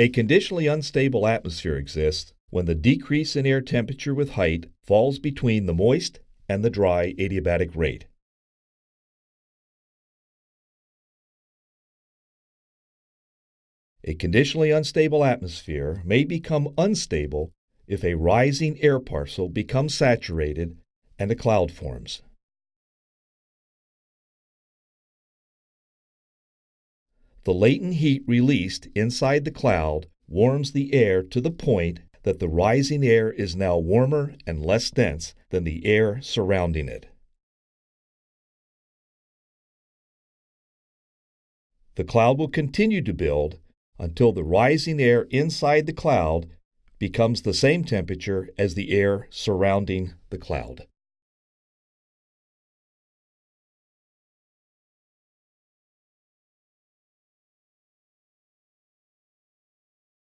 A conditionally unstable atmosphere exists when the decrease in air temperature with height falls between the moist and the dry adiabatic rate. A conditionally unstable atmosphere may become unstable if a rising air parcel becomes saturated and a cloud forms. The latent heat released inside the cloud warms the air to the point that the rising air is now warmer and less dense than the air surrounding it. The cloud will continue to build until the rising air inside the cloud becomes the same temperature as the air surrounding the cloud.